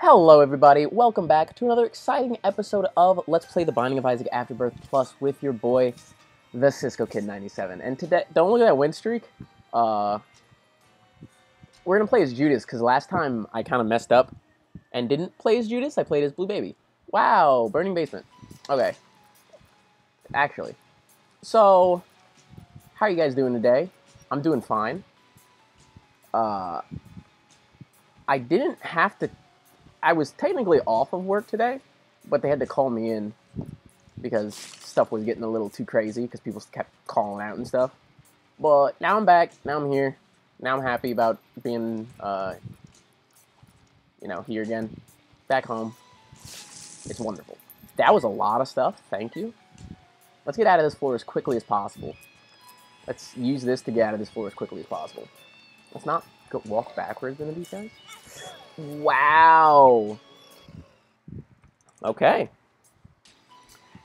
Hello, everybody. Welcome back to another exciting episode of Let's Play The Binding of Isaac Afterbirth Plus with your boy, the Cisco Kid 97. And today, don't look at that win streak. Uh, we're gonna play as Judas because last time I kind of messed up and didn't play as Judas. I played as Blue Baby. Wow, Burning Basement. Okay. Actually, so how are you guys doing today? I'm doing fine. Uh, I didn't have to. I was technically off of work today, but they had to call me in because stuff was getting a little too crazy because people kept calling out and stuff. But now I'm back. Now I'm here. Now I'm happy about being, uh, you know, here again, back home. It's wonderful. That was a lot of stuff. Thank you. Let's get out of this floor as quickly as possible. Let's use this to get out of this floor as quickly as possible. Let's not go walk backwards into these guys. Wow. Okay.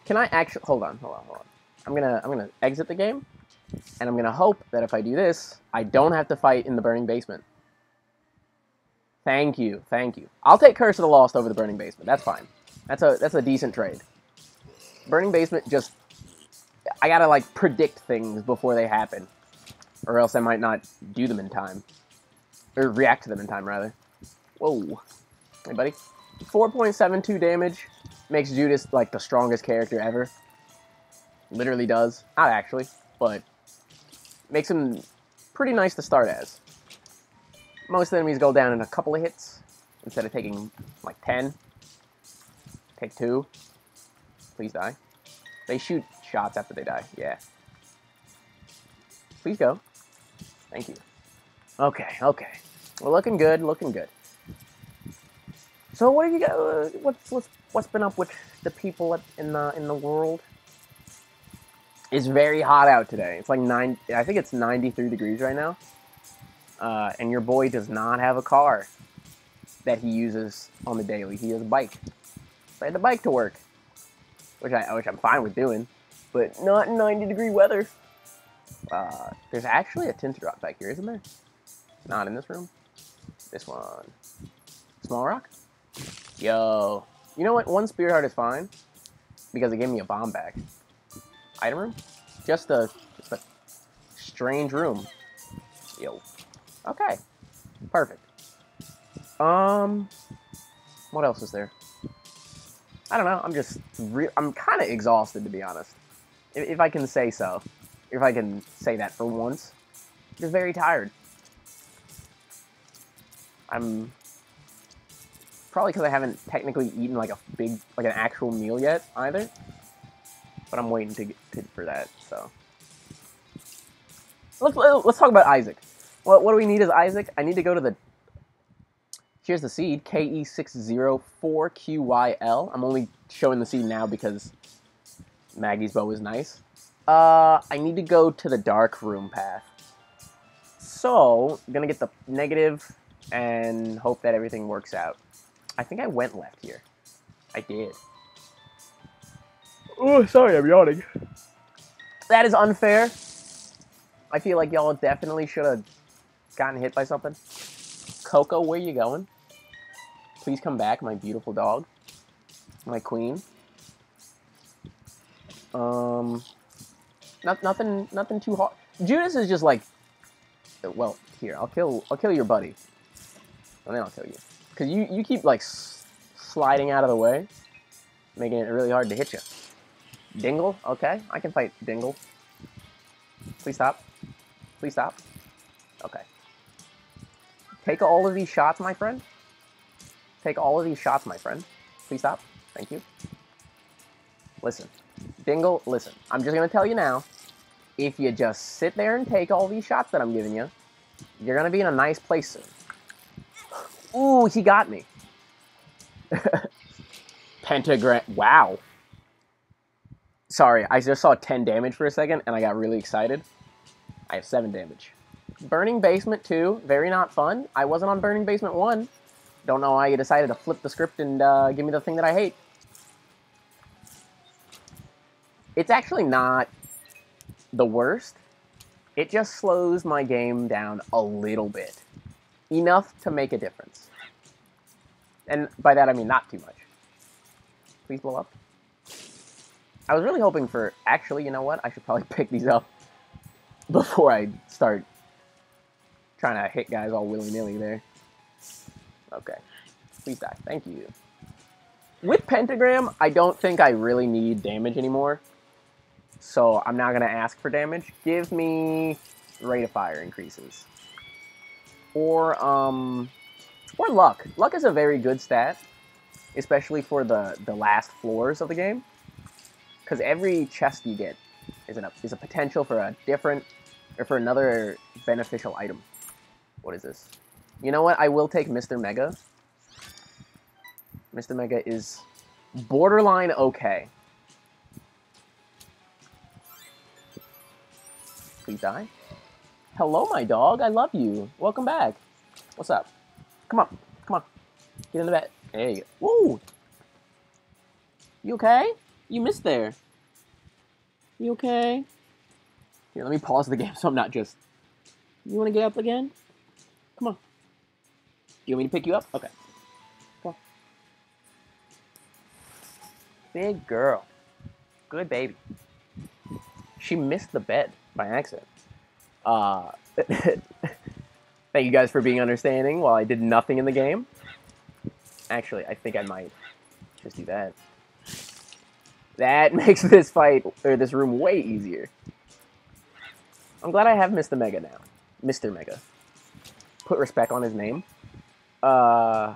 Can I actually hold on, hold on, hold on. I'm gonna I'm gonna exit the game, and I'm gonna hope that if I do this, I don't have to fight in the burning basement. Thank you, thank you. I'll take Curse of the Lost over the burning basement. That's fine. That's a that's a decent trade. Burning basement just I gotta like predict things before they happen, or else I might not do them in time, or react to them in time rather. Whoa, hey buddy, 4.72 damage makes Judas like the strongest character ever. Literally does, not actually, but makes him pretty nice to start as. Most enemies go down in a couple of hits instead of taking like 10. Take two. Please die. They shoot shots after they die. Yeah. Please go. Thank you. Okay, okay. We're looking good, looking good. So what have you got? Uh, what's what's what's been up with the people in the in the world? It's very hot out today. It's like nine. I think it's 93 degrees right now. Uh, and your boy does not have a car that he uses on the daily. He has a bike. So I had the bike to work, which I which I'm fine with doing, but not in 90 degree weather. Uh, there's actually a tinted rock back here, isn't there? Not in this room. This one. Small rock? Yo. You know what? One spirit heart is fine. Because it gave me a bomb back. Item room? Just a, just a strange room. Yo. Okay. Perfect. Um, what else is there? I don't know. I'm just, re- I'm kind of exhausted to be honest, if, if I can say so. If I can say that for once, just very tired. I'm probably because I haven't technically eaten like a big, like an actual meal yet either. But I'm waiting to get to, for that. So let's let's talk about Isaac. What what do we need as Isaac? I need to go to the. Here's the seed KE604QYL. I'm only showing the seed now because Maggie's bow is nice. Uh, I need to go to the dark room path. So, I'm gonna get the negative and hope that everything works out. I think I went left here. I did. Oh, sorry, I'm yawning. That is unfair. I feel like y'all definitely should have gotten hit by something. Coco, where you going? Please come back, my beautiful dog. My queen. Um, not, nothing, nothing too hard. Judas is just like, well, here, I'll kill, I'll kill your buddy, and then I'll kill you, because you, you keep like sliding out of the way, making it really hard to hit you. Dingle, okay, I can fight Dingle. Please stop. Please stop. Okay. Take all of these shots, my friend. Take all of these shots, my friend. Please stop. Thank you. Listen. Dingle, listen. I'm just going to tell you now. If you just sit there and take all these shots that I'm giving you, you're going to be in a nice place soon. Ooh, he got me. Pentagram. Wow. Sorry, I just saw 10 damage for a second and I got really excited. I have 7 damage. Burning Basement 2, very not fun. I wasn't on Burning Basement 1. Don't know why you decided to flip the script and uh, give me the thing that I hate. It's actually not the worst. It just slows my game down a little bit. Enough to make a difference. And by that I mean not too much. Please blow up. I was really hoping for... Actually, you know what? I should probably pick these up before I start trying to hit guys all willy-nilly there. Okay. Please die. Thank you. With Pentagram, I don't think I really need damage anymore. So I'm not going to ask for damage. Give me rate of fire increases. Or, um... Or luck. Luck is a very good stat. Especially for the, the last floors of the game. Because every chest you get is, an, is a potential for a different... Or for another beneficial item. What is this? You know what? I will take Mr. Mega. Mr. Mega is borderline okay. Please die. Hello, my dog. I love you. Welcome back. What's up? Come on. Come on. Get in the bed. There you go. You okay? You missed there. You okay? Here, let me pause the game so I'm not just... You want to get up again? Come on. You want me to pick you up? Okay. Come on. Big girl. Good baby. She missed the bed by accident. Uh, thank you guys for being understanding while I did nothing in the game. Actually, I think I might just do that. That makes this fight, or this room, way easier. I'm glad I have Mr. Mega now. Mr. Mega. Put respect on his name. Uh,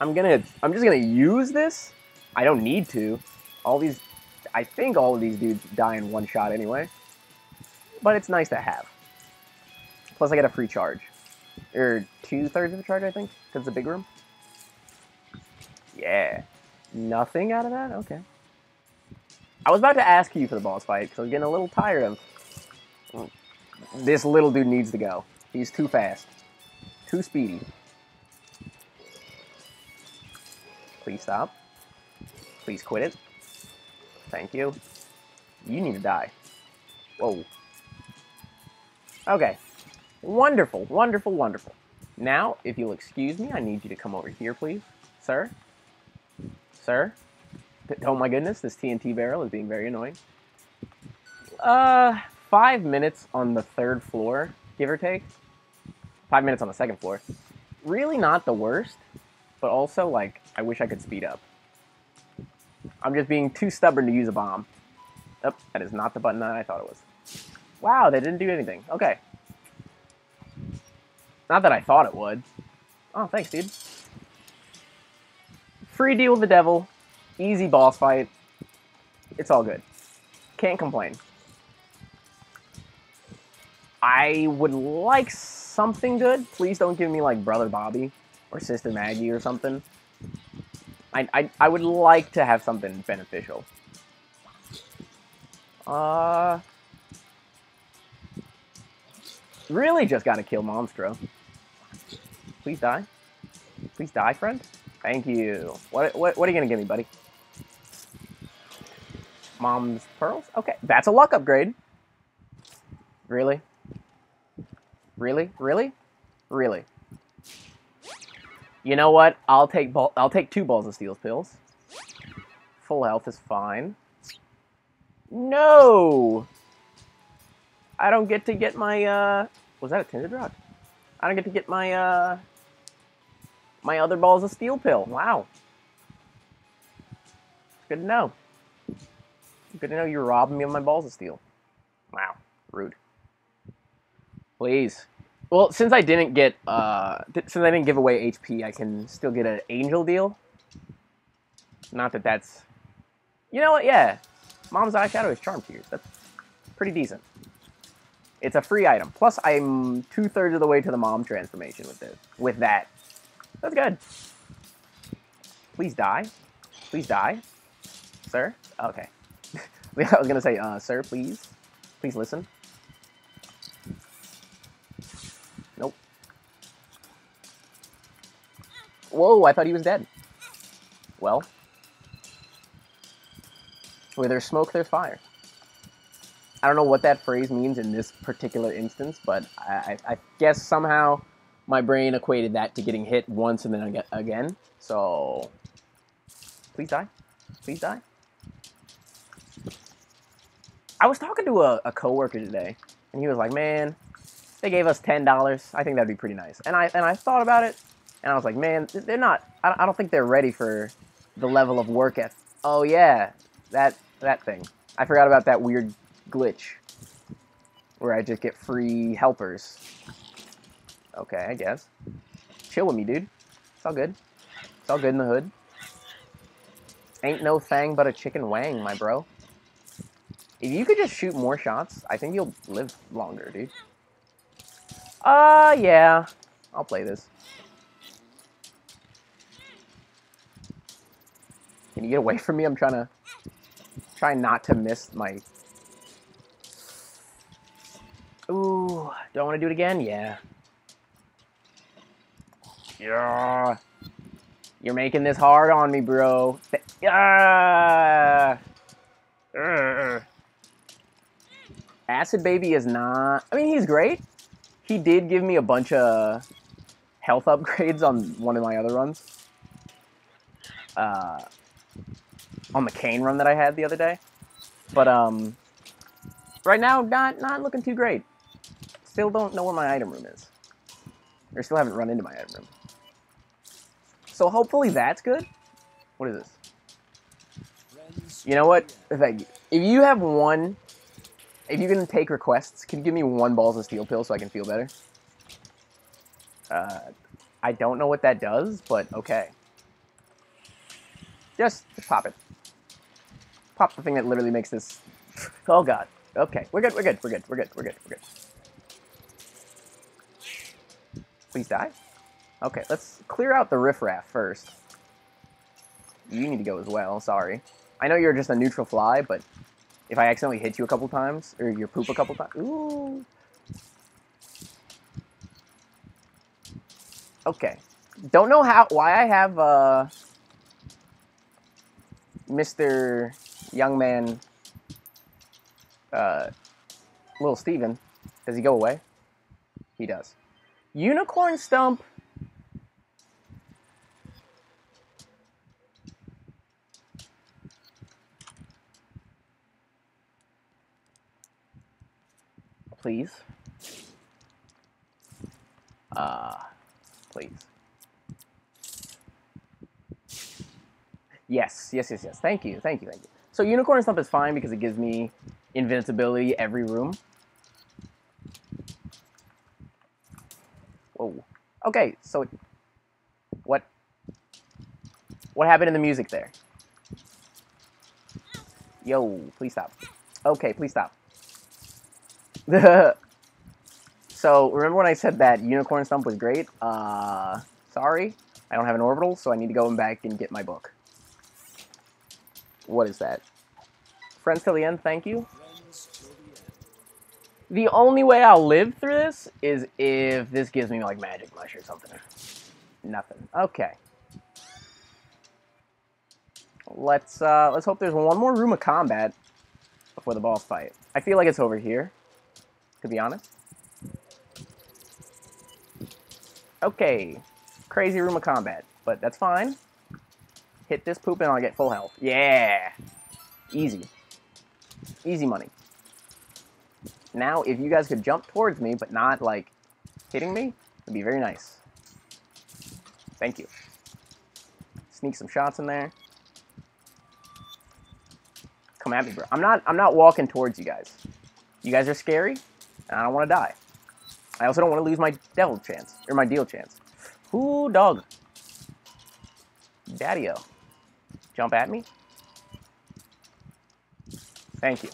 I'm gonna, I'm just gonna use this. I don't need to. All these, I think all of these dudes die in one shot anyway but it's nice to have. Plus, I get a free charge. Or two-thirds of a charge, I think, because it's a big room. Yeah. Nothing out of that? Okay. I was about to ask you for the boss fight, because I was getting a little tired of... This little dude needs to go. He's too fast. Too speedy. Please stop. Please quit it. Thank you. You need to die. Whoa. Okay. Wonderful, wonderful, wonderful. Now, if you'll excuse me, I need you to come over here, please. Sir? Sir? Oh my goodness, this TNT barrel is being very annoying. Uh, five minutes on the third floor, give or take. Five minutes on the second floor. Really not the worst, but also, like, I wish I could speed up. I'm just being too stubborn to use a bomb. Oh, that is not the button that I thought it was. Wow, they didn't do anything. Okay. Not that I thought it would. Oh, thanks, dude. Free deal with the devil. Easy boss fight. It's all good. Can't complain. I would like something good. Please don't give me, like, Brother Bobby or Sister Maggie or something. I, I, I would like to have something beneficial. Uh, Really just gotta kill Monstro. Please die. Please die, friend. Thank you. What, what, what are you gonna give me, buddy? Mom's pearls? Okay, that's a luck upgrade. Really? Really? Really? Really? You know what? I'll take I'll take two balls of steel pills. Full health is fine. No! I don't get to get my, uh... Was that a tinted rock? I don't get to get my, uh... My other balls of steel pill. Wow. Good to know. Good to know you're robbing me of my balls of steel. Wow. Rude. Please. Well, since I didn't get, uh... Since I didn't give away HP, I can still get an angel deal. Not that that's... You know what? Yeah. Mom's eyeshadow is charm tears. That's pretty decent. It's a free item. Plus, I'm two-thirds of the way to the mom transformation with this. With that. That's good. Please die. Please die. Sir? Okay. I was gonna say, uh, sir, please. Please listen. Nope. Whoa, I thought he was dead. Well. Where there's smoke, there's fire. I don't know what that phrase means in this particular instance, but I, I guess somehow my brain equated that to getting hit once and then again. So, please die. Please die. I was talking to a, a coworker today, and he was like, "Man, they gave us ten dollars. I think that'd be pretty nice." And I and I thought about it, and I was like, "Man, they're not. I don't think they're ready for the level of work ethic." Oh yeah, that that thing. I forgot about that weird glitch where I just get free helpers. Okay, I guess. Chill with me, dude. It's all good. It's all good in the hood. Ain't no thing but a chicken wang, my bro. If you could just shoot more shots, I think you'll live longer, dude. Uh, yeah. I'll play this. Can you get away from me? I'm trying to... Try not to miss my... Ooh, do I want to do it again? Yeah. Yeah. You're making this hard on me, bro. Yeah. Acid Baby is not... I mean, he's great. He did give me a bunch of health upgrades on one of my other runs. Uh, on the Cain run that I had the other day. But, um... Right now, not, not looking too great. Still don't know where my item room is. Or still haven't run into my item room. So hopefully that's good. What is this? You know what? If you have one, if you can take requests, can you give me one balls of steel pill so I can feel better? Uh, I don't know what that does, but okay. Just, just pop it. Pop the thing that literally makes this. Oh god. Okay, we're good. We're good. We're good. We're good. We're good. We're good. Please die. Okay, let's clear out the riffraff first. You need to go as well, sorry. I know you're just a neutral fly, but if I accidentally hit you a couple times, or you poop a couple times... Ooh! Okay. Don't know how why I have uh, Mr. Young Man uh, Little Steven. Does he go away? He does. Unicorn Stump please. Uh, please. Yes, yes, yes, yes. Thank you, thank you, thank you. So Unicorn Stump is fine because it gives me invincibility every room. Whoa. Okay, so what what happened in the music there? Yo, please stop. Okay, please stop. so remember when I said that Unicorn Stump was great? Uh, sorry, I don't have an orbital, so I need to go back and get my book. What is that? Friends till the end, thank you. The only way I'll live through this is if this gives me like magic mush or something. Nothing. Okay. Let's uh, let's hope there's one more room of combat before the boss fight. I feel like it's over here to be honest. Okay, crazy room of combat, but that's fine. Hit this poop and I'll get full health. Yeah, easy. Easy money. Now, if you guys could jump towards me, but not, like, hitting me, it'd be very nice. Thank you. Sneak some shots in there. Come at me, bro. I'm not, I'm not walking towards you guys. You guys are scary, and I don't want to die. I also don't want to lose my devil chance, or my deal chance. Ooh, dog. Daddy-o. Jump at me? Thank you.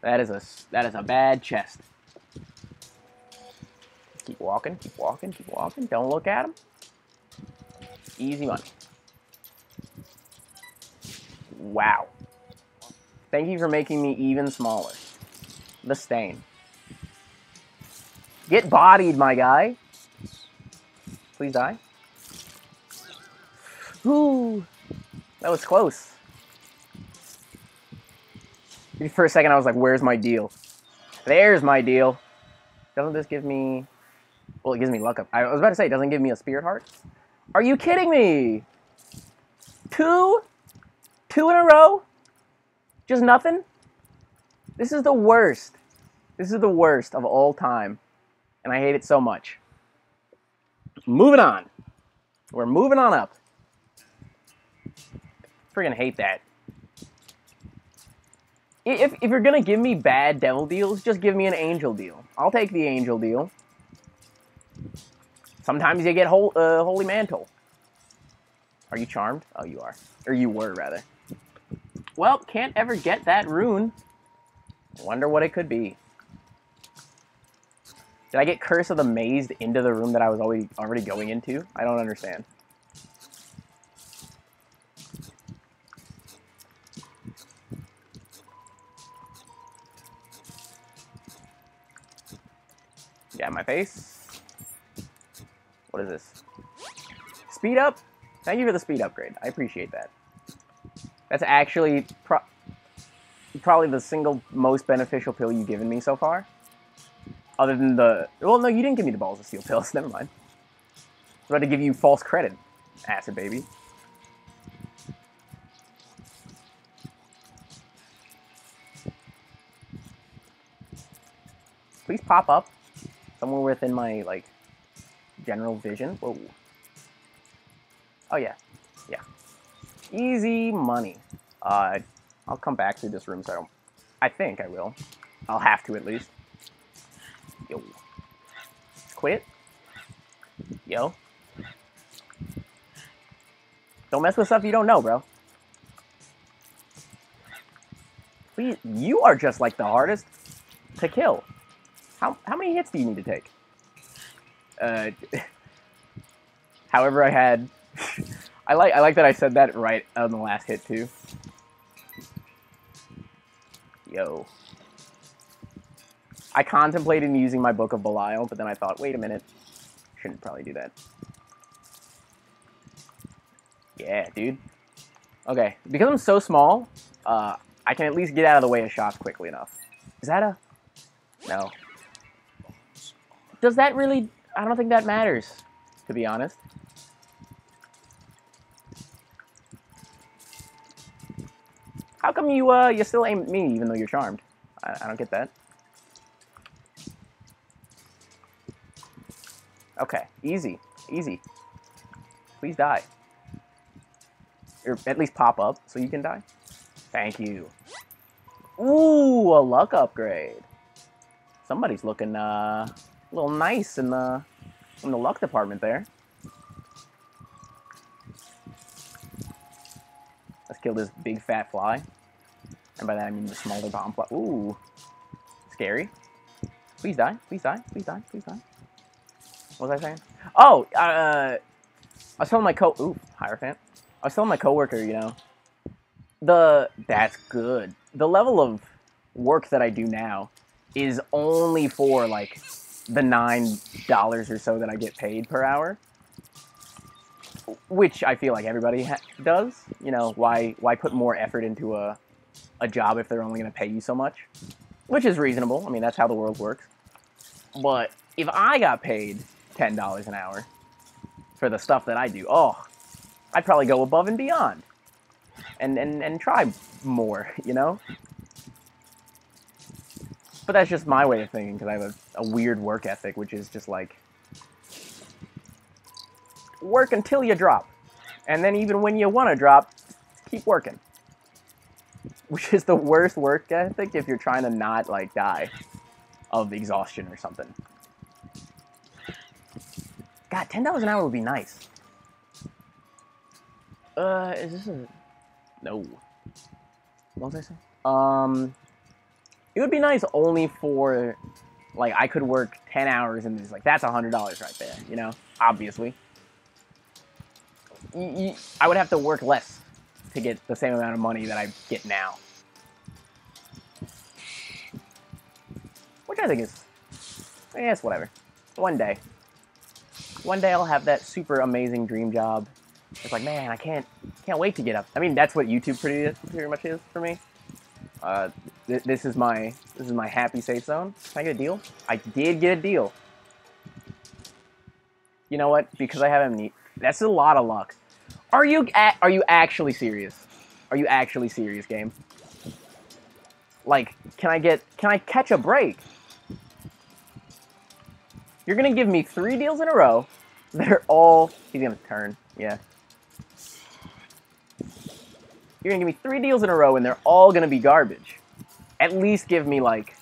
That is a, that is a bad chest. Keep walking, keep walking, keep walking. Don't look at him. Easy money. Wow. Thank you for making me even smaller. The stain. Get bodied, my guy. Please die. Ooh, that was close. For a second, I was like, where's my deal? There's my deal. Doesn't this give me... Well, it gives me luck up. I was about to say, it doesn't give me a spirit heart. Are you kidding me? Two? Two in a row? Just nothing? This is the worst. This is the worst of all time. And I hate it so much. Moving on. We're moving on up. Freaking hate that. If, if you're gonna give me bad devil deals, just give me an angel deal. I'll take the angel deal. Sometimes you get hol uh, holy mantle. Are you charmed? Oh, you are. Or you were, rather. Well, can't ever get that rune. Wonder what it could be. Did I get Curse of the Mazed into the room that I was already, already going into? I don't understand. My face. What is this? Speed up? Thank you for the speed upgrade. I appreciate that. That's actually pro probably the single most beneficial pill you've given me so far. Other than the... Well, no, you didn't give me the Balls of Steel pills. Never mind. I was about to give you false credit, acid baby. Please pop up somewhere within my, like, general vision. Whoa. Oh, yeah. Yeah. Easy money. Uh, I'll come back to this room, so I don't... I think I will. I'll have to, at least. Yo. Quit. Yo. Don't mess with stuff you don't know, bro. Please, you are just like the hardest to kill. How, how many hits do you need to take? Uh, however, I had... I like I like that I said that right on the last hit, too. Yo. I contemplated using my Book of Belial, but then I thought, wait a minute. Shouldn't probably do that. Yeah, dude. Okay, because I'm so small, uh, I can at least get out of the way of shots quickly enough. Is that a... No. Does that really... I don't think that matters, to be honest. How come you, uh, you still aim at me even though you're charmed? I, I don't get that. Okay, easy, easy. Please die. Or at least pop up so you can die. Thank you. Ooh, a luck upgrade. Somebody's looking uh, a little nice in the in the luck department there. Let's kill this big fat fly. And by that I mean the smaller bomb fly. Ooh, scary. Please die, please die, please die, please die. What was I saying? Oh, uh, I was telling my co- ooh, Hierophant. I was telling my coworker, you know, the, that's good. The level of work that I do now is only for, like, the $9 or so that I get paid per hour. Which I feel like everybody does. You know, why, why put more effort into a, a job if they're only going to pay you so much? Which is reasonable. I mean, that's how the world works. But if I got paid $10 an hour for the stuff that I do. Oh, I'd probably go above and beyond and, and, and try more, you know? But that's just my way of thinking because I have a, a weird work ethic, which is just like work until you drop. And then even when you want to drop, keep working. Which is the worst work ethic if you're trying to not like die of exhaustion or something. God, ten dollars an hour would be nice. Uh, is this a no? What was I saying? Um, it would be nice only for like I could work ten hours and it's like that's a hundred dollars right there. You know, obviously. I would have to work less to get the same amount of money that I get now. Which I think is, guess, whatever. One day one day I'll have that super amazing dream job. It's like, man, I can't can't wait to get up. I mean, that's what YouTube pretty pretty much is for me. Uh, th this is my this is my happy safe zone. Can I get a deal? I did get a deal. You know what? Because I have amnesia. That's a lot of luck. Are you are you actually serious? Are you actually serious, game? Like, can I get can I catch a break? You're gonna give me three deals in a row. They're all he's gonna turn, yeah. You're gonna give me three deals in a row and they're all gonna be garbage. At least give me like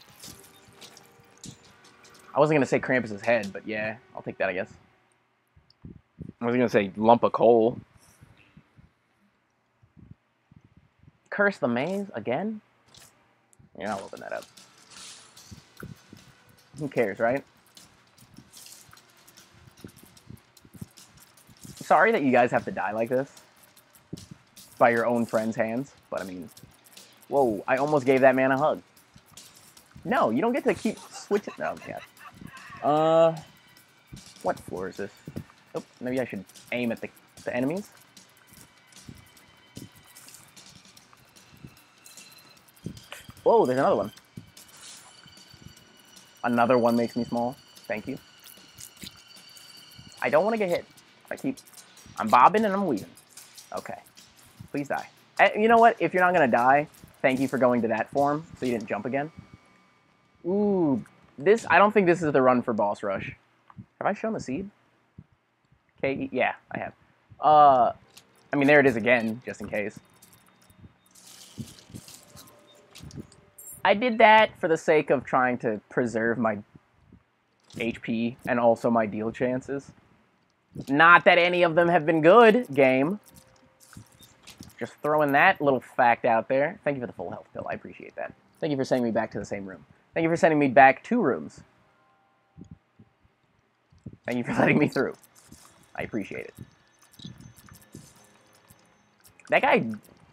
I wasn't gonna say Krampus's head, but yeah, I'll take that I guess. I was gonna say lump of coal. Curse the maze again? Yeah, I'll open that up. Who cares, right? Sorry that you guys have to die like this. By your own friend's hands, but I mean... Whoa, I almost gave that man a hug. No, you don't get to keep switching... Oh, God. Uh... What floor is this? Oh, maybe I should aim at the, the enemies? Whoa, there's another one. Another one makes me small. Thank you. I don't want to get hit. I keep... I'm bobbing and I'm weaving. Okay. Please die. You know what? If you're not going to die, thank you for going to that form so you didn't jump again. Ooh. This... I don't think this is the run for boss rush. Have I shown the seed? Okay, yeah, I have. Uh... I mean, there it is again, just in case. I did that for the sake of trying to preserve my HP and also my deal chances. Not that any of them have been good, game. Just throwing that little fact out there. Thank you for the full health pill. I appreciate that. Thank you for sending me back to the same room. Thank you for sending me back two rooms. Thank you for letting me through. I appreciate it. That guy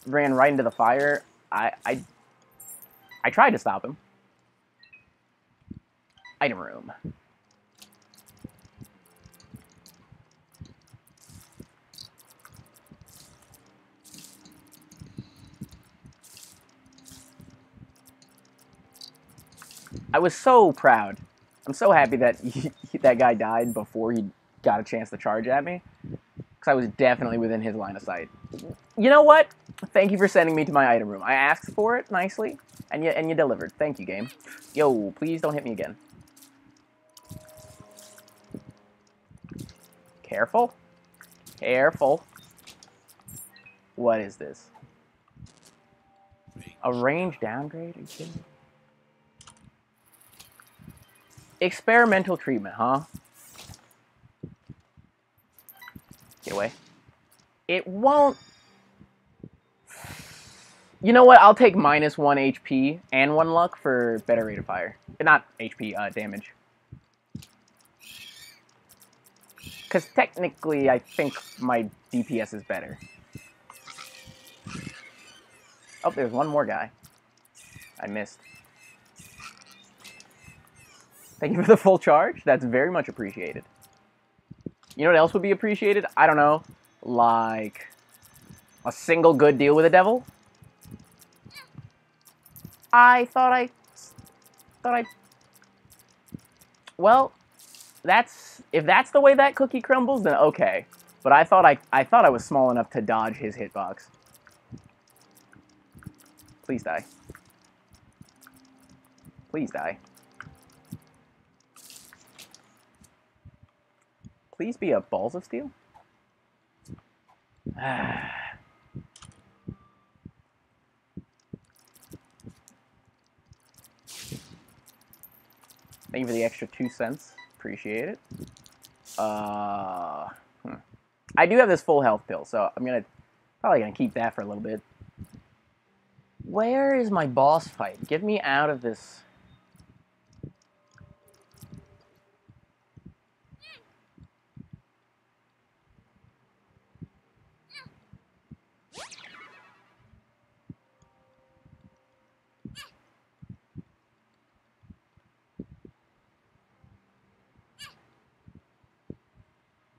ran right into the fire. I, I I tried to stop him. Item room. I was so proud. I'm so happy that he, that guy died before he got a chance to charge at me. Because I was definitely within his line of sight. You know what? Thank you for sending me to my item room. I asked for it nicely. And you, and you delivered. Thank you, game. Yo, please don't hit me again. Careful. Careful. What is this? A range downgrade? Are you kidding me? Experimental treatment, huh? Get away. It won't you know what? I'll take minus one HP and one luck for better rate of fire. Not HP, uh, damage. Because technically, I think my DPS is better. Oh, there's one more guy. I missed. Thank you for the full charge. That's very much appreciated. You know what else would be appreciated? I don't know. Like a single good deal with a devil? I thought I thought I Well, that's if that's the way that cookie crumbles, then okay. But I thought I I thought I was small enough to dodge his hitbox. Please die. Please die. Please be a balls of steel. Thank you for the extra two cents. Appreciate it. Uh, hmm. I do have this full health pill, so I'm gonna probably gonna keep that for a little bit. Where is my boss fight? Get me out of this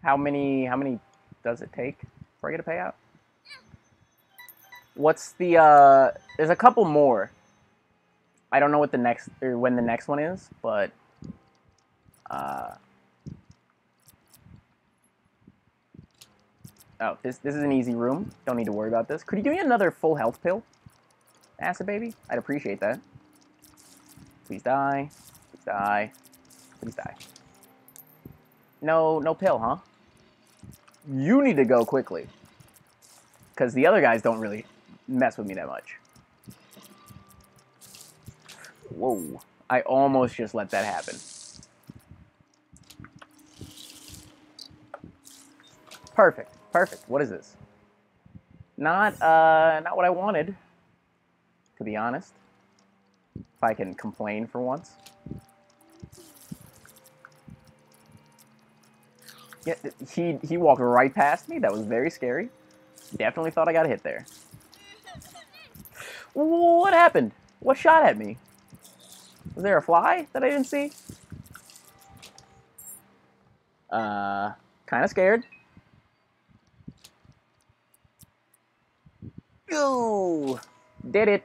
How many how many does it take before I get a payout? What's the uh there's a couple more. I don't know what the next or when the next one is, but uh Oh, this this is an easy room. Don't need to worry about this. Could you give me another full health pill? Acid baby? I'd appreciate that. Please die. Please die. Please die. No, no pill, huh? You need to go quickly. Because the other guys don't really mess with me that much. Whoa. I almost just let that happen. Perfect. Perfect. What is this? Not, uh, not what I wanted, to be honest. If I can complain for once. Yeah, he, he walked right past me. That was very scary. Definitely thought I got hit there. What happened? What shot at me? Was there a fly that I didn't see? Uh, kind of scared. Ooh, did it.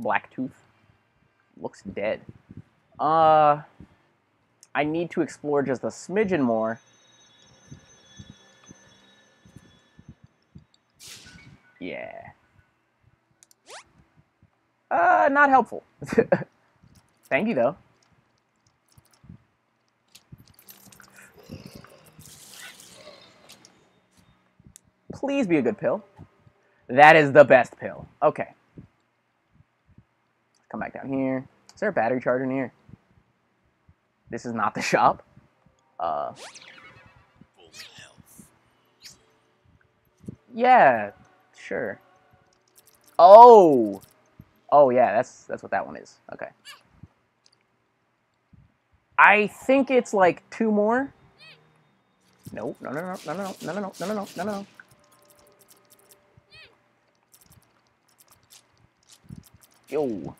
Blacktooth. Looks dead. Uh, I need to explore just a smidgen more. Yeah. Uh, not helpful. Thank you, though. Please be a good pill. That is the best pill. Okay. Come back down here. Is there a battery charger in here? This is not the shop. Uh. Yeah, sure. Oh! Oh yeah, that's that's what that one is. Okay. I think it's like two more. No, no, no, no, no, no, no, no, no, no, no, no, no, no. Yo.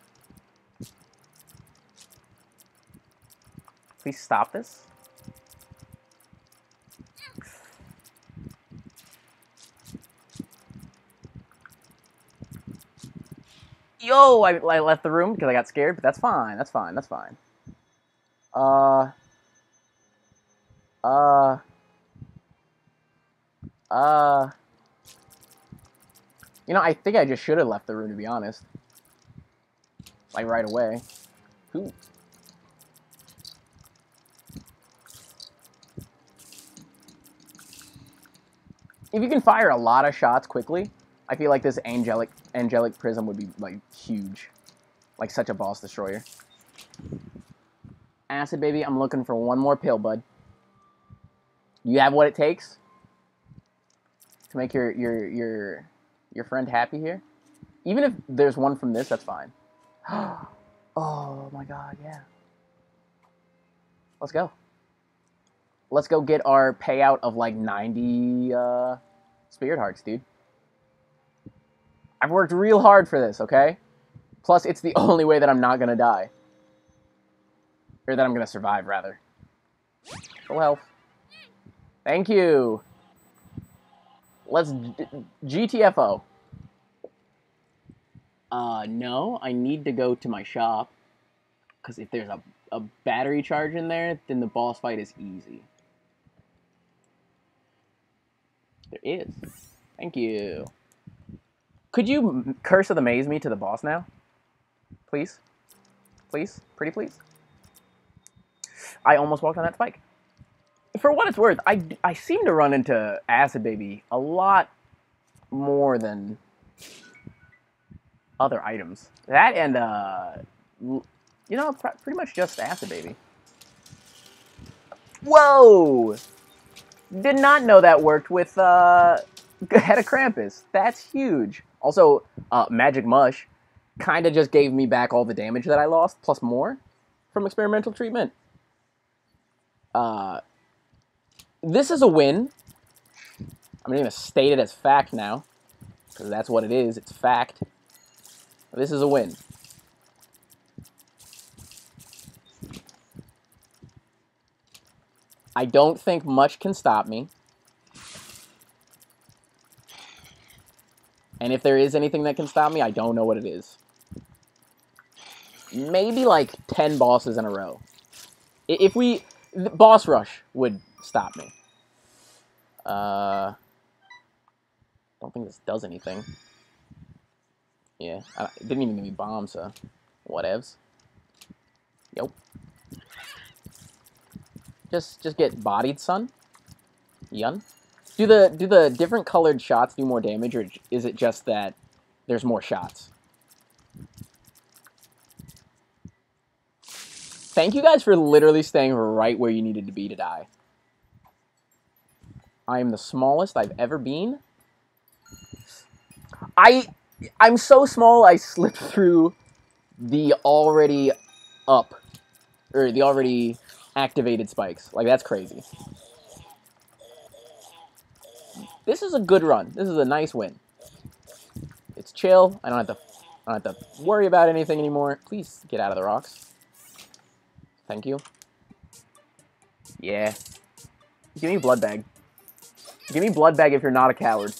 Stop this. Yo, I, I left the room because I got scared, but that's fine. That's fine. That's fine. Uh. Uh. Uh. You know, I think I just should have left the room, to be honest. Like, right away. Who? If you can fire a lot of shots quickly, I feel like this angelic angelic prism would be like huge, like such a boss destroyer. Acid baby, I'm looking for one more pill, bud. You have what it takes to make your your your your friend happy here. Even if there's one from this, that's fine. oh my god, yeah. Let's go. Let's go get our payout of like 90 uh, spirit hearts, dude. I've worked real hard for this, okay? Plus, it's the only way that I'm not gonna die. Or that I'm gonna survive, rather. Full health. Thank you. Let's... GTFO. Uh, no, I need to go to my shop. Because if there's a, a battery charge in there, then the boss fight is easy. There is. Thank you. Could you Curse of the Maze me to the boss now? Please? Please? Pretty please? I almost walked on that spike. For what it's worth, I, I seem to run into Acid Baby a lot more than other items. That and, uh, you know, pretty much just Acid Baby. Whoa! Did not know that worked with, uh, Head of Krampus. That's huge. Also, uh, Magic Mush kind of just gave me back all the damage that I lost, plus more, from experimental treatment. Uh, this is a win. I'm going to state it as fact now, because that's what it is. It's fact. This is a win. I don't think much can stop me. And if there is anything that can stop me, I don't know what it is. Maybe like 10 bosses in a row. If we... Boss rush would stop me. Uh, don't think this does anything. Yeah, it didn't even give me bombs, so whatevs. Yep. Just just get bodied, son. Yun. Do the do the different colored shots do more damage, or is it just that there's more shots? Thank you guys for literally staying right where you needed to be to die. I am the smallest I've ever been. I I'm so small I slipped through the already up or the already activated spikes. Like that's crazy. This is a good run. This is a nice win. It's chill. I don't have to I don't have to worry about anything anymore. Please get out of the rocks. Thank you. Yeah. Give me blood bag. Give me blood bag if you're not a coward.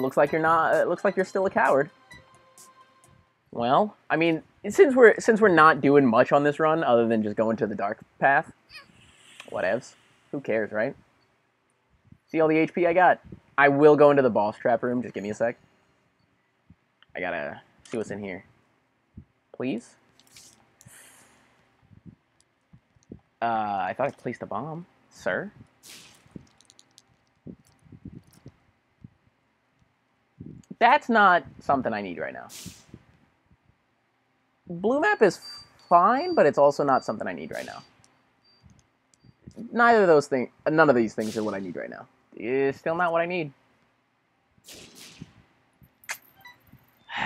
Looks like you're not. It looks like you're still a coward. Well, I mean, since we're since we're not doing much on this run other than just going to the dark path, whatevs. Who cares, right? See all the HP I got. I will go into the boss trap room. Just give me a sec. I gotta see what's in here. Please. Uh, I thought I placed a bomb, sir. That's not something I need right now. Blue map is fine, but it's also not something I need right now. Neither of those things, none of these things are what I need right now. It's still not what I need.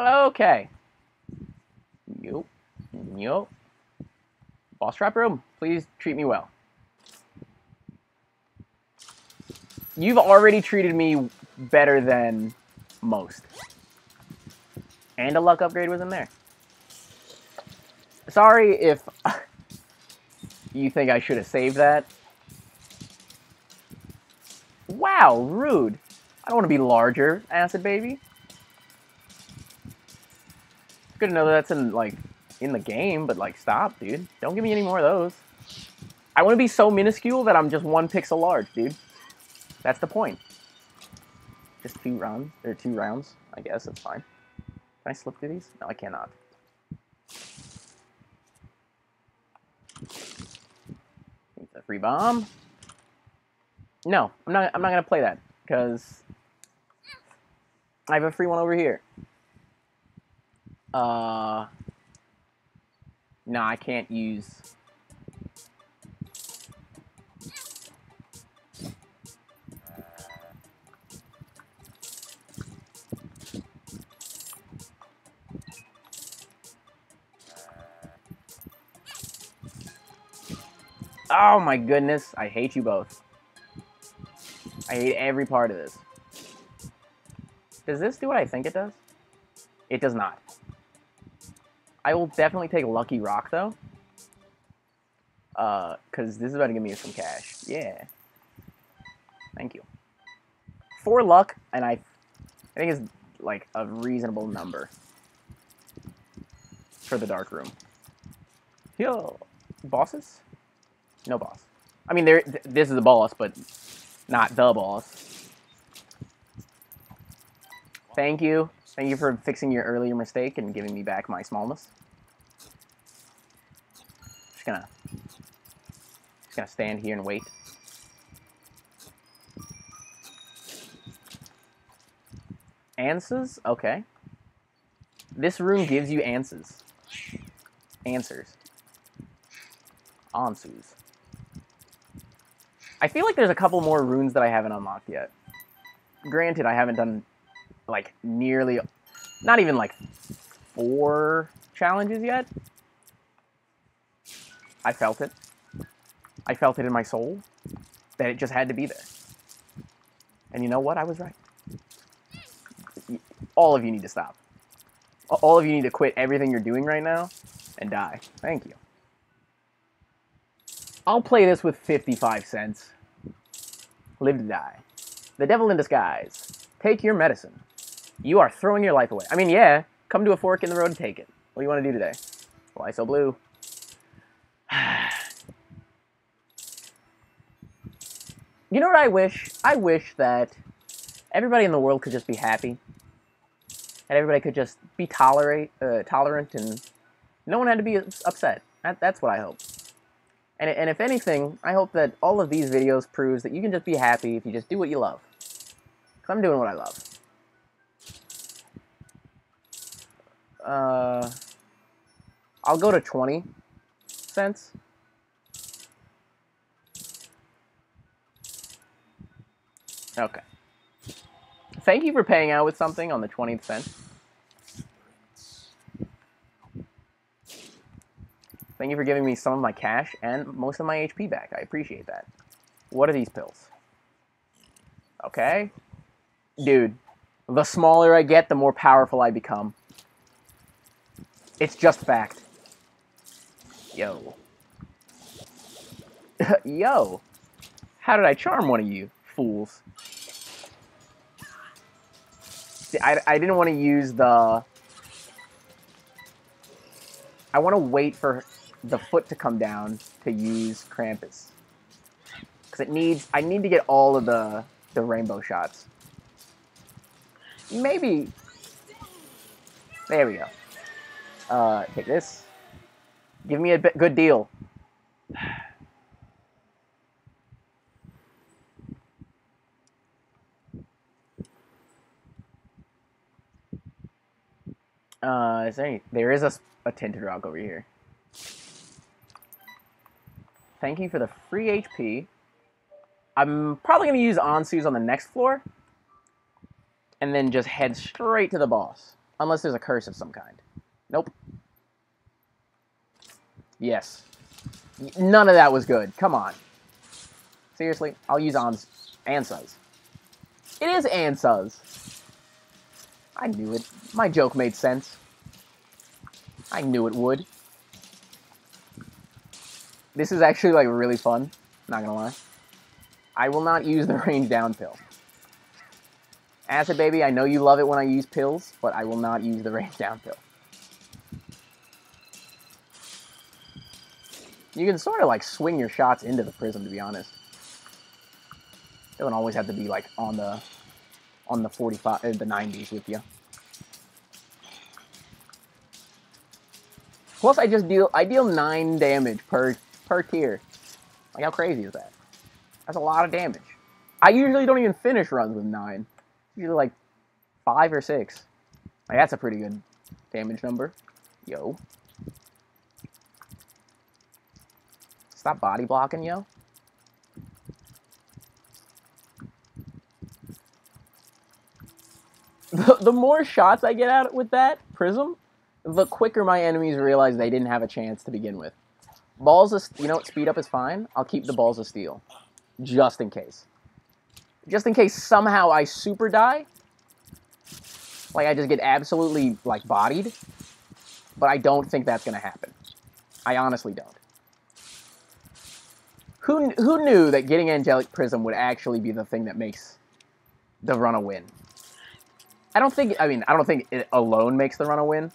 okay. Yup. Yup. Boss trap room, please treat me well. You've already treated me better than most. And a luck upgrade was in there. Sorry if you think I should have saved that. Wow, rude. I don't want to be larger, Acid Baby. Good to know that that's in, like, in the game, but, like, stop, dude. Don't give me any more of those. I want to be so minuscule that I'm just one pixel large, dude. That's the point. Just two rounds, or two rounds, I guess, that's fine. Can I slip through these? No, I cannot. a free bomb. No, I'm not. I'm not gonna play that because I have a free one over here. Uh, no, I can't use Oh my goodness, I hate you both. I hate every part of this. Does this do what I think it does? It does not. I will definitely take Lucky Rock, though. Uh, because this is about to give me some cash. Yeah. Thank you. Four luck, and I, I think it's like a reasonable number for the dark room. Yo, bosses? No boss. I mean, there. Th this is a boss, but not the boss. Thank you. Thank you for fixing your earlier mistake and giving me back my smallness. Just gonna, just gonna stand here and wait. Answers? Okay. This room gives you answers. Answers. Answers. I feel like there's a couple more runes that I haven't unlocked yet. Granted, I haven't done, like, nearly, not even, like, four challenges yet. I felt it. I felt it in my soul that it just had to be there. And you know what? I was right. All of you need to stop. All of you need to quit everything you're doing right now and die. Thank you. I'll play this with 55 cents. Live to die. The devil in disguise. Take your medicine. You are throwing your life away. I mean, yeah, come to a fork in the road and take it. What do you want to do today? Why so blue? you know what I wish? I wish that everybody in the world could just be happy. And everybody could just be tolerate, uh, tolerant and no one had to be upset. That, that's what I hope. And, and if anything, I hope that all of these videos proves that you can just be happy if you just do what you love. Because I'm doing what I love. Uh, I'll go to 20 cents. Okay. Thank you for paying out with something on the 20th cent. Thank you for giving me some of my cash and most of my HP back. I appreciate that. What are these pills? Okay. Dude, the smaller I get, the more powerful I become. It's just fact. Yo. Yo. How did I charm one of you, fools? See, I, I didn't want to use the... I want to wait for the foot to come down to use Krampus. Because it needs... I need to get all of the, the rainbow shots. Maybe... There we go. Uh, take this. Give me a good deal. Uh, is there any? There is a, a tinted rock over here. Thank you for the free HP. I'm probably going to use Ansuz on the next floor. And then just head straight to the boss. Unless there's a curse of some kind. Nope. Yes. None of that was good. Come on. Seriously? I'll use Ans Ansuz. It is Ansuz. I knew it. My joke made sense. I knew it would. This is actually, like, really fun. Not gonna lie. I will not use the range down pill. Acid Baby, I know you love it when I use pills, but I will not use the range down pill. You can sort of like swing your shots into the prism, to be honest. It don't always have to be like on the on the 45, uh, the 90s with you. Plus, I just deal I deal nine damage per per tier. Like how crazy is that? That's a lot of damage. I usually don't even finish runs with nine. Usually like five or six. Like that's a pretty good damage number. Yo. Stop body blocking, yo. The, the more shots I get out with that prism, the quicker my enemies realize they didn't have a chance to begin with. Balls of, you know what, speed up is fine. I'll keep the balls of steel. Just in case. Just in case somehow I super die. Like I just get absolutely, like, bodied. But I don't think that's going to happen. I honestly don't. Who, who knew that getting Angelic Prism would actually be the thing that makes the run a win? I don't think, I mean, I don't think it alone makes the run a win.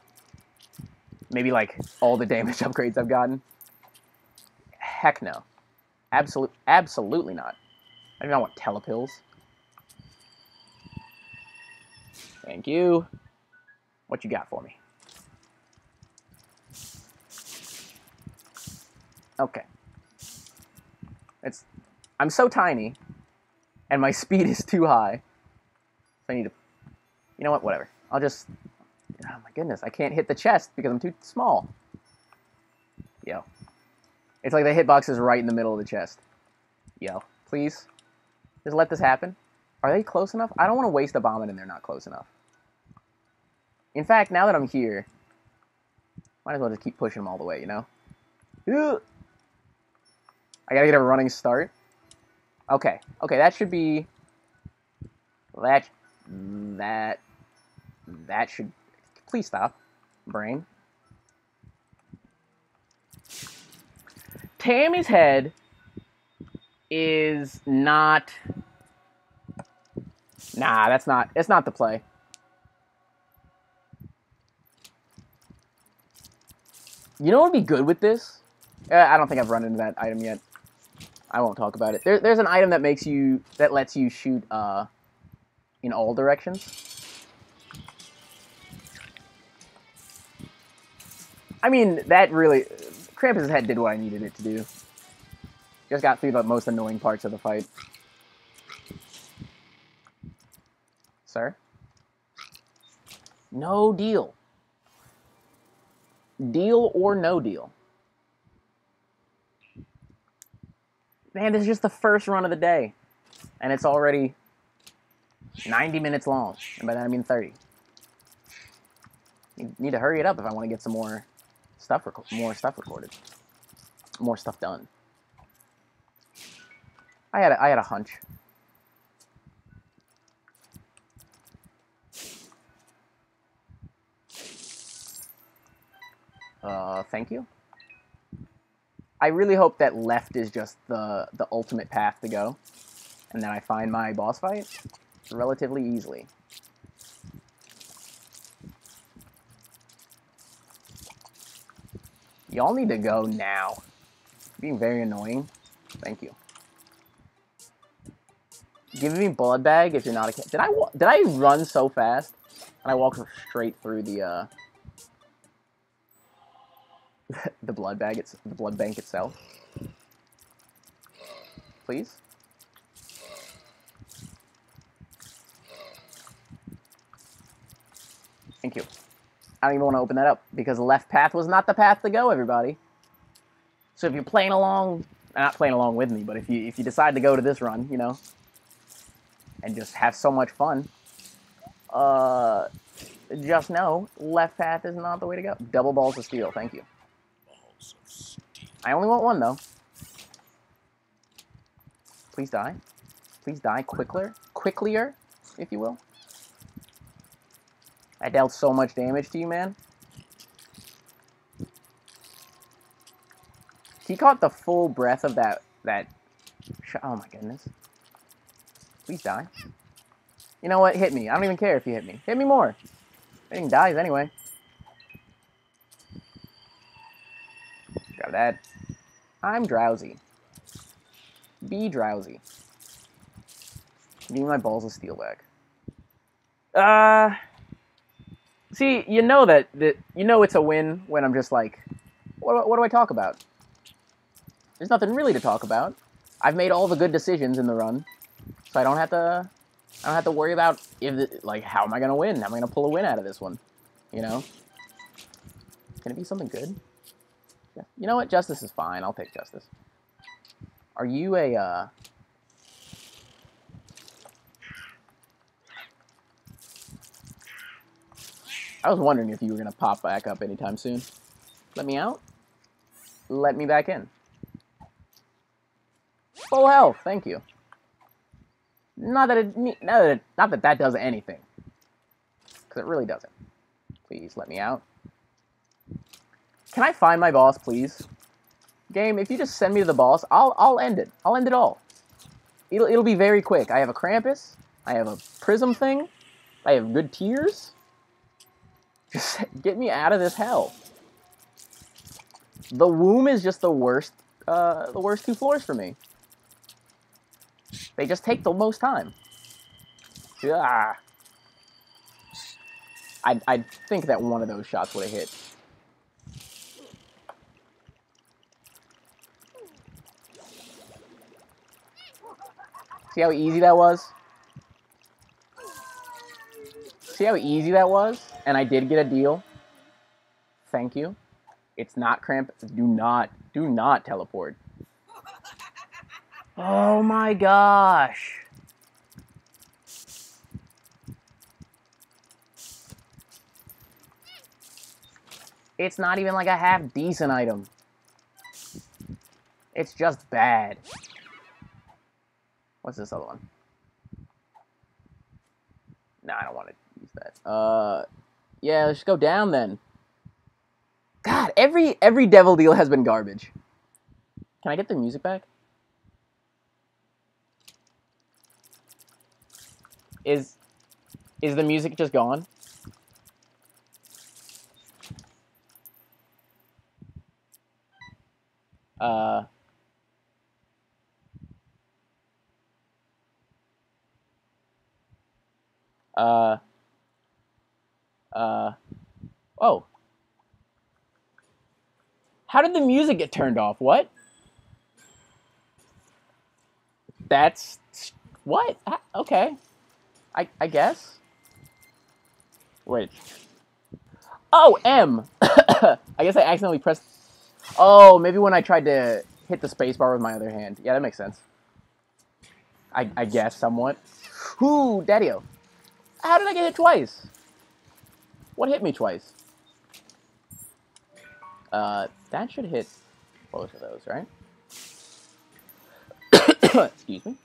Maybe, like, all the damage upgrades I've gotten. Heck no. Absolute, absolutely not. I do not want telepills. Thank you. What you got for me? Okay. It's I'm so tiny, and my speed is too high. So I need to. You know what? Whatever. I'll just. Oh my goodness! I can't hit the chest because I'm too small. Yo. It's like the hitbox is right in the middle of the chest. Yo, please, just let this happen. Are they close enough? I don't want to waste a bomb and they're not close enough. In fact, now that I'm here, might as well just keep pushing them all the way, you know? I gotta get a running start. Okay, okay, that should be... That... That... That should... Please stop, brain. Tammy's head is not. Nah, that's not. It's not the play. You know what would be good with this? Uh, I don't think I've run into that item yet. I won't talk about it. There, there's an item that makes you that lets you shoot uh, in all directions. I mean, that really Krampus' head did what I needed it to do. Just got through the most annoying parts of the fight. Sir? No deal. Deal or no deal. Man, this is just the first run of the day. And it's already 90 minutes long. And by that I mean 30. You need to hurry it up if I want to get some more stuff, more stuff recorded. More stuff done. I had a, I had a hunch. Uh, thank you. I really hope that left is just the, the ultimate path to go. And then I find my boss fight relatively easily. Y'all need to go now. Being very annoying. Thank you. Give me blood bag if you're not a kid. Did I did I run so fast? And I walked straight through the uh the blood bag, it's the blood bank itself. Please. Thank you. I don't even want to open that up because the left path was not the path to go, everybody. So if you're playing along, not playing along with me, but if you if you decide to go to this run, you know, and just have so much fun, uh, just know left path is not the way to go. Double balls of steel. Thank you. I only want one, though. Please die. Please die quickler. Quicklier, if you will. I dealt so much damage to you, man. He caught the full breath of that... that. Oh my goodness. Please die. You know what? Hit me. I don't even care if you hit me. Hit me more. Everything dies anyway. Grab that. I'm drowsy. Be drowsy. Give me my balls of steel back. Uh, see, you know that, that you know it's a win when I'm just like, what, what do I talk about? There's nothing really to talk about. I've made all the good decisions in the run, so I don't have to. I don't have to worry about if the, like how am I gonna win? How am I gonna pull a win out of this one? You know? Can it be something good? Yeah. You know what? Justice is fine. I'll take Justice. Are you a, uh... I was wondering if you were going to pop back up anytime soon. Let me out. Let me back in. Oh, Full health, thank you. Not that it, not that, it, not that that does anything. Because it really doesn't. Please let me out. Can I find my boss, please? Game, if you just send me to the boss, I'll I'll end it. I'll end it all. It'll it'll be very quick. I have a Krampus. I have a Prism thing. I have good tears. Just get me out of this hell. The womb is just the worst, uh, the worst two floors for me. They just take the most time. Ah. I I think that one of those shots would have hit. See how easy that was? See how easy that was? And I did get a deal. Thank you. It's not cramp. Do not, do not teleport. Oh my gosh. It's not even like a half decent item. It's just bad. What's this other one? No, I don't want to use that. Uh, yeah, let's go down then. God, every every devil deal has been garbage. Can I get the music back? Is is the music just gone? Uh, uh, uh, oh. How did the music get turned off? What? That's what? Okay. I I guess. Wait. Oh, M. I guess I accidentally pressed. Oh, maybe when I tried to hit the spacebar with my other hand. Yeah, that makes sense. I I guess somewhat. Ooh, Daddy-o. How did I get hit twice? What hit me twice? Uh, that should hit both of those, right? Excuse me.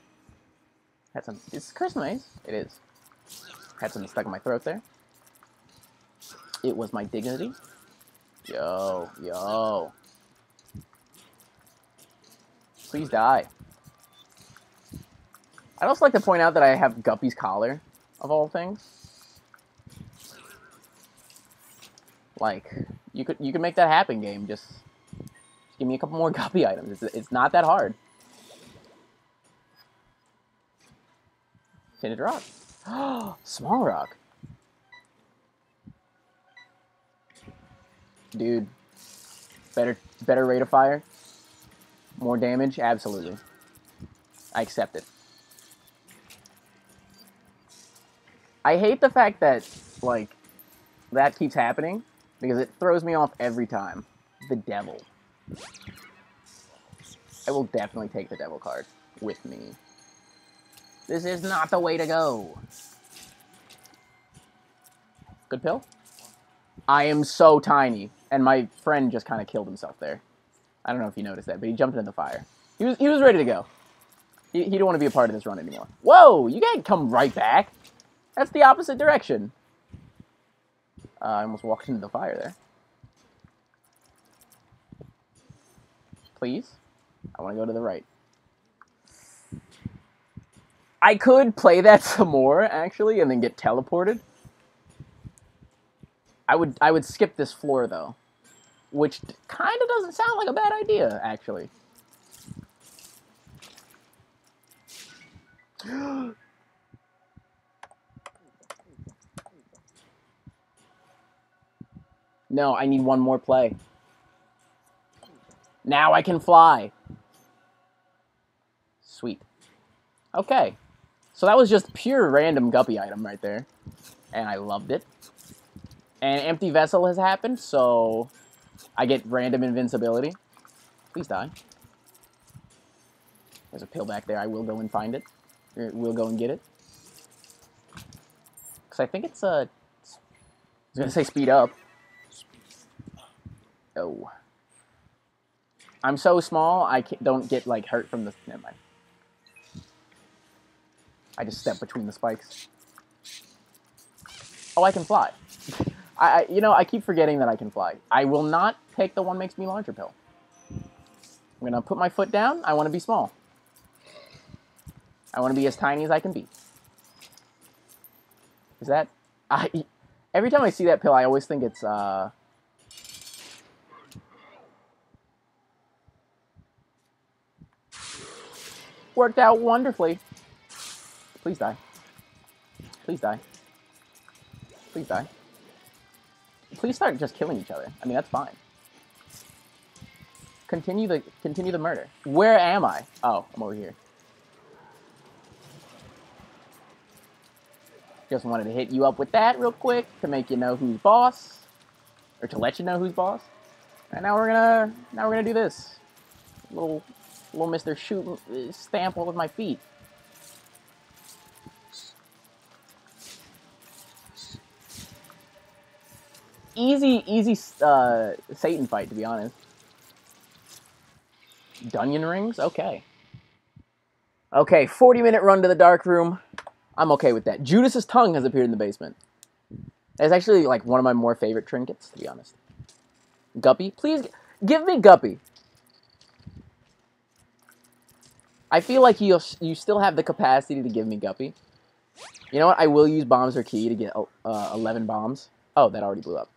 Had some. Is curse? It is. Had something stuck in my throat there. It was my dignity. Yo, yo. Please die. I'd also like to point out that I have Guppy's collar, of all things. Like, you could you could make that happen, game. Just, just give me a couple more guppy items. It's, it's not that hard. Tinted rock. Small rock. Dude. Better better rate of fire. More damage? Absolutely. I accept it. I hate the fact that, like, that keeps happening because it throws me off every time. The devil. I will definitely take the devil card with me. This is not the way to go. Good pill? I am so tiny, and my friend just kind of killed himself there. I don't know if you noticed that, but he jumped into the fire. He was, he was ready to go. He, he didn't want to be a part of this run anymore. Whoa, you can't come right back. That's the opposite direction. Uh, I almost walked into the fire there. Please? I want to go to the right. I could play that some more, actually, and then get teleported. I would I would skip this floor, though. Which kind of doesn't sound like a bad idea, actually. no, I need one more play. Now I can fly. Sweet. Okay. So that was just pure random guppy item right there. And I loved it. And empty vessel has happened, so I get random invincibility. Please die. There's a pill back there. I will go and find it. Er, we'll go and get it. Because I think it's a... I was going to say speed up. Oh. I'm so small, I don't get, like, hurt from the... Never mind. I just step between the spikes. Oh, I can fly. I, you know, I keep forgetting that I can fly. I will not take the one makes me larger pill. I'm gonna put my foot down. I want to be small. I want to be as tiny as I can be. Is that? I every time I see that pill, I always think it's uh. Worked out wonderfully. Please die. Please die. Please die. Please start just killing each other. I mean, that's fine. Continue the continue the murder. Where am I? Oh, I'm over here. Just wanted to hit you up with that real quick to make you know who's boss, or to let you know who's boss. And now we're gonna now we're gonna do this. Little little Mister Shoot stamp all with my feet. easy, easy uh, Satan fight, to be honest. Dunyan rings? Okay. Okay, 40 minute run to the dark room. I'm okay with that. Judas's tongue has appeared in the basement. It's actually like one of my more favorite trinkets, to be honest. Guppy, please give me Guppy. I feel like you you still have the capacity to give me Guppy. You know what? I will use bombs or key to get uh, 11 bombs. Oh, that already blew up.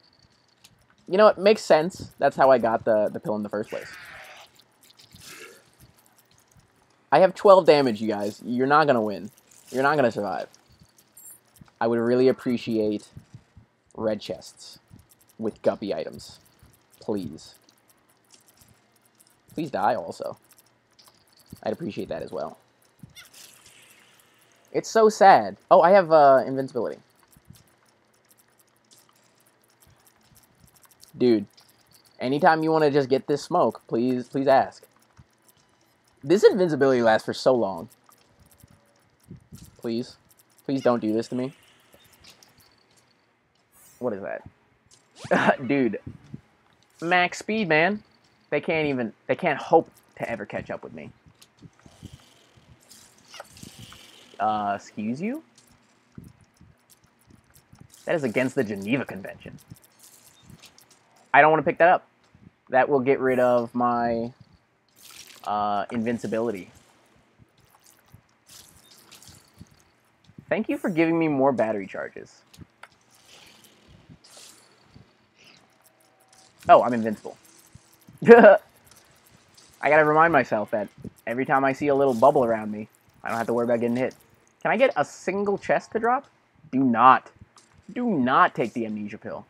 You know, what? makes sense. That's how I got the, the pill in the first place. I have 12 damage, you guys. You're not gonna win. You're not gonna survive. I would really appreciate red chests with guppy items. Please. Please die also. I'd appreciate that as well. It's so sad. Oh, I have uh, invincibility. Dude, anytime you want to just get this smoke, please, please ask. This invincibility lasts for so long. Please. Please don't do this to me. What is that? Dude. Max speed, man. They can't even, they can't hope to ever catch up with me. Uh, excuse you? That is against the Geneva Convention. I don't want to pick that up. That will get rid of my uh, invincibility. Thank you for giving me more battery charges. Oh, I'm invincible. I gotta remind myself that every time I see a little bubble around me, I don't have to worry about getting hit. Can I get a single chest to drop? Do not. Do not take the amnesia pill.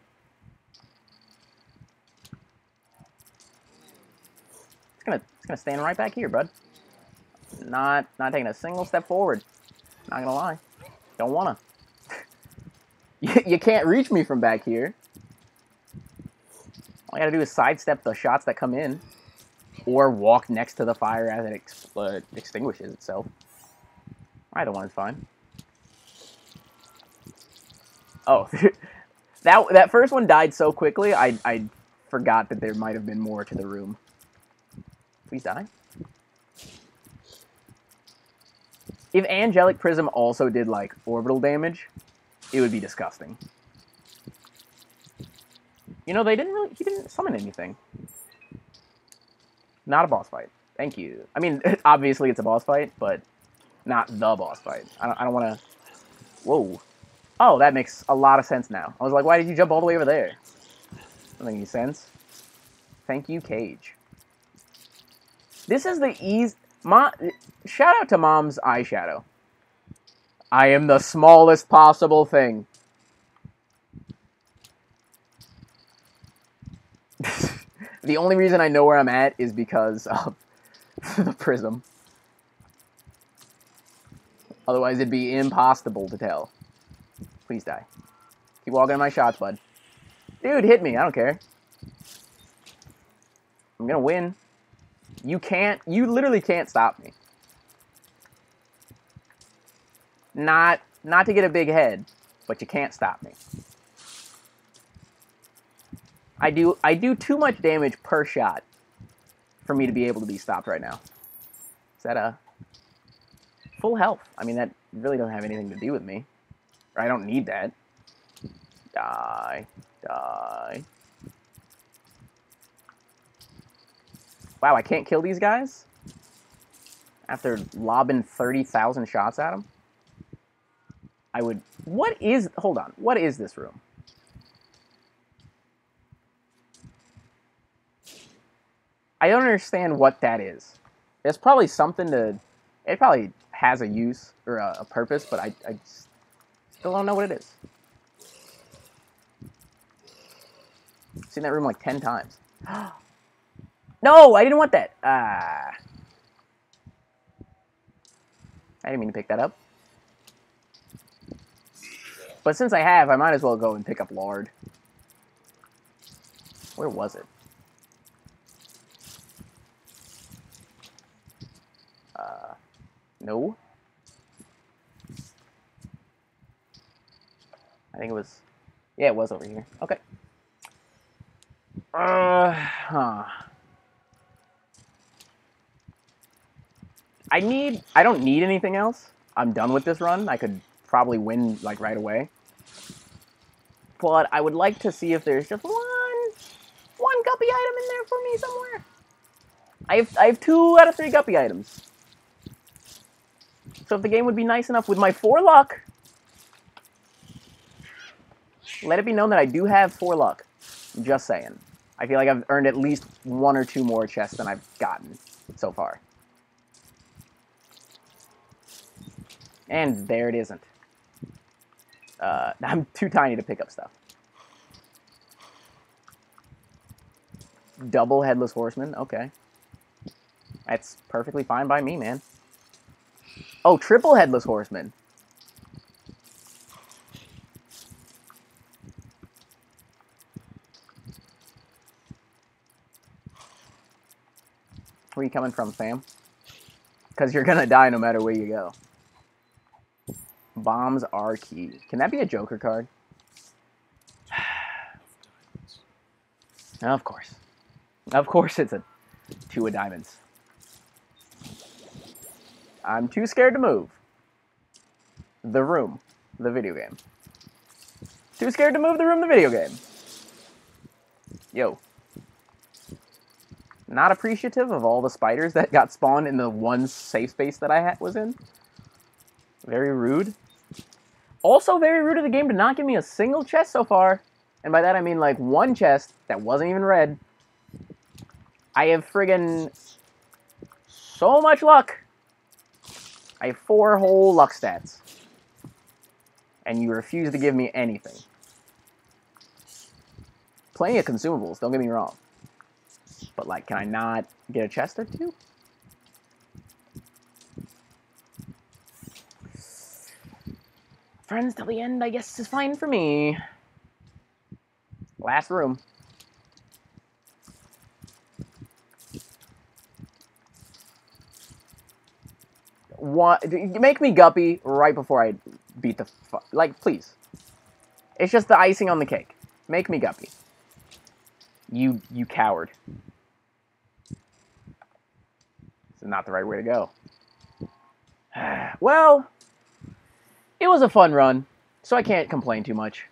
It's gonna it's gonna stand right back here, bud. Not not taking a single step forward. Not gonna lie. Don't wanna. you, you can't reach me from back here. All I gotta do is sidestep the shots that come in. Or walk next to the fire as it ex uh, extinguishes itself. Either one is fine. Oh, that that first one died so quickly, I, I forgot that there might have been more to the room. Please die. If Angelic Prism also did, like, orbital damage, it would be disgusting. You know, they didn't really, he didn't summon anything. Not a boss fight. Thank you. I mean, obviously it's a boss fight, but not the boss fight. I don't, I don't want to... Whoa. Oh, that makes a lot of sense now. I was like, why did you jump all the way over there? Doesn't make any sense. Thank you, Cage. This is the ease... Mom, shout out to Mom's eyeshadow. I am the smallest possible thing. the only reason I know where I'm at is because of the prism. Otherwise, it'd be impossible to tell. Please die. Keep walking my shots, bud. Dude, hit me. I don't care. I'm gonna win. You can't, you literally can't stop me. Not, not to get a big head, but you can't stop me. I do, I do too much damage per shot for me to be able to be stopped right now. Is that a full health? I mean, that really doesn't have anything to do with me. I don't need that. Die. Die. Wow, I can't kill these guys? After lobbing 30,000 shots at them? I would... What is... Hold on. What is this room? I don't understand what that is. It's probably something to... It probably has a use or a, a purpose, but I, I still don't know what it is. seen that room like 10 times. no, I didn't want that. Ah. I didn't mean to pick that up. But since I have, I might as well go and pick up lard. Where was it? No. I think it was, yeah, it was over here. Okay. Uh, huh. I need, I don't need anything else. I'm done with this run. I could probably win, like, right away. But I would like to see if there's just one, one guppy item in there for me somewhere. I have, I have two out of three guppy items. So if the game would be nice enough with my four luck, let it be known that I do have four luck. Just saying. I feel like I've earned at least one or two more chests than I've gotten so far. And there it isn't. Uh, I'm too tiny to pick up stuff. Double Headless Horseman, okay. That's perfectly fine by me, man. Oh, triple Headless Horseman. Where you coming from, Sam? Because you're gonna die no matter where you go. Bombs are key. Can that be a Joker card? of course. Of course it's a two of diamonds. I'm too scared to move. The room. The video game. Too scared to move the room, the video game. Yo. Not appreciative of all the spiders that got spawned in the one safe space that I was in. Very rude. Also very rude of the game to not give me a single chest so far. And by that I mean like one chest that wasn't even red. I have friggin' so much luck. I have four whole luck stats. And you refuse to give me anything. Plenty of consumables, don't get me wrong. But, like, can I not get a chest or two? Friends till the end, I guess, is fine for me. Last room. One, make me guppy right before I beat the like, please. It's just the icing on the cake. Make me guppy. You, you coward. This is not the right way to go. well, it was a fun run, so I can't complain too much.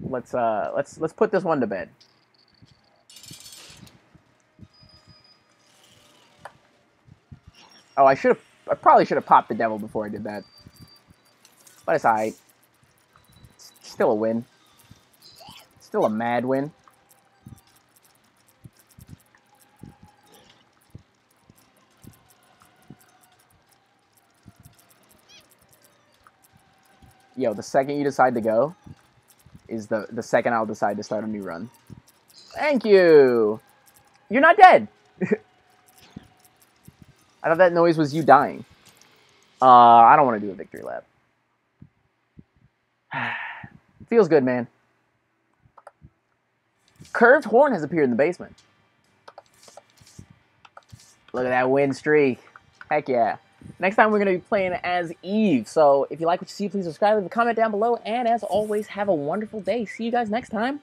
Let's uh, let's let's put this one to bed. Oh, I should have. I probably should have popped the devil before I did that. But it's alright. Still a win. Still a mad win. Yo, the second you decide to go is the, the second I'll decide to start a new run. Thank you! You're not dead! I thought that noise was you dying. Uh, I don't want to do a victory lap. Feels good, man. Curved Horn has appeared in the basement. Look at that win streak. Heck yeah. Next time we're going to be playing as Eve. So if you like what you see, please subscribe, leave a comment down below, and as always, have a wonderful day. See you guys next time.